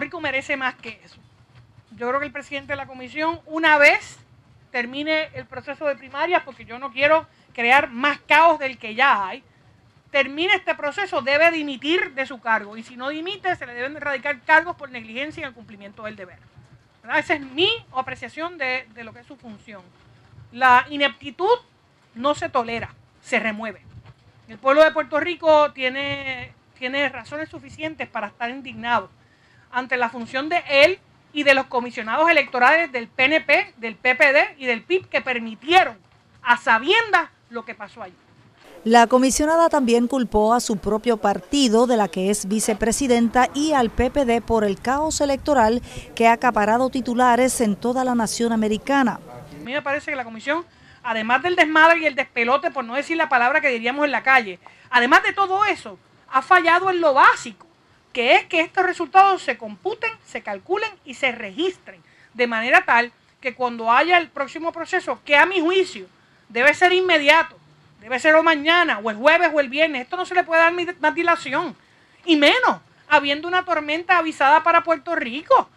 Rico merece más que eso. Yo creo que el presidente de la comisión, una vez termine el proceso de primarias, porque yo no quiero crear más caos del que ya hay, termine este proceso, debe dimitir de su cargo. Y si no dimite, se le deben erradicar cargos por negligencia en el cumplimiento del deber. Esa es mi apreciación de, lo que es su función. La ineptitud no se tolera, se remueve. El pueblo de Puerto Rico tiene razones suficientes para estar indignado ante la función de él y de los comisionados electorales del PNP, del PPD y del PIB que permitieron a sabiendas lo que pasó allí. La comisionada también culpó a su propio partido, de la que es vicepresidenta, y al PPD por el caos electoral que ha acaparado titulares en toda la nación americana. A mí me parece que la comisión, además del desmadre y el despelote, por no decir la palabra que diríamos en la calle, además de todo eso, ha fallado en lo básico, que es que estos resultados se computen, se calculen y se registren, de manera tal que cuando haya el próximo proceso, que a mi juicio debe ser inmediato, debe ser o mañana, o el jueves o el viernes, esto no se le puede dar más dilación, y menos habiendo una tormenta avisada para Puerto Rico.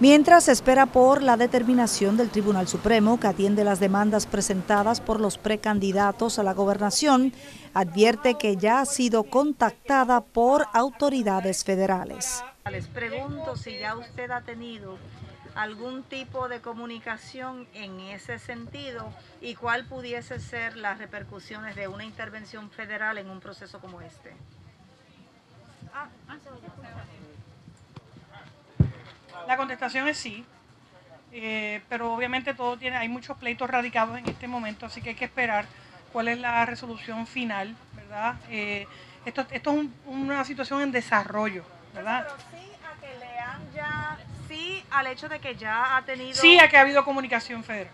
Mientras espera por la determinación del Tribunal Supremo que atiende las demandas presentadas por los precandidatos a la gobernación, advierte que ya ha sido contactada por autoridades federales. Les pregunto si ya usted ha tenido algún tipo de comunicación en ese sentido y cuál pudiese ser las repercusiones de una intervención federal en un proceso como este. La contestación es sí, eh, pero obviamente todo tiene, hay muchos pleitos radicados en este momento, así que hay que esperar cuál es la resolución final, ¿verdad? Eh, esto, esto es una situación en desarrollo, ¿verdad? Pero sí a que lean ya, sí al hecho de que ya ha tenido... Sí a que ha habido comunicación federal.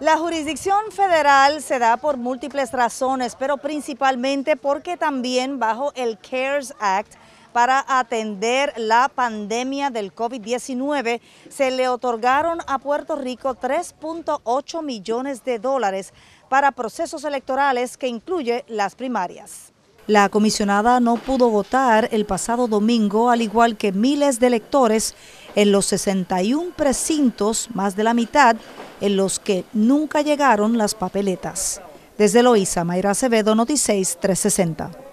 La jurisdicción federal se da por múltiples razones, pero principalmente porque también bajo el CARES Act para atender la pandemia del COVID-19, se le otorgaron a Puerto Rico 3.8 millones de dólares para procesos electorales que incluye las primarias. La comisionada no pudo votar el pasado domingo, al igual que miles de electores en los 61 precintos, más de la mitad, en los que nunca llegaron las papeletas. Desde Loíza, Mayra Acevedo, Noticias 360.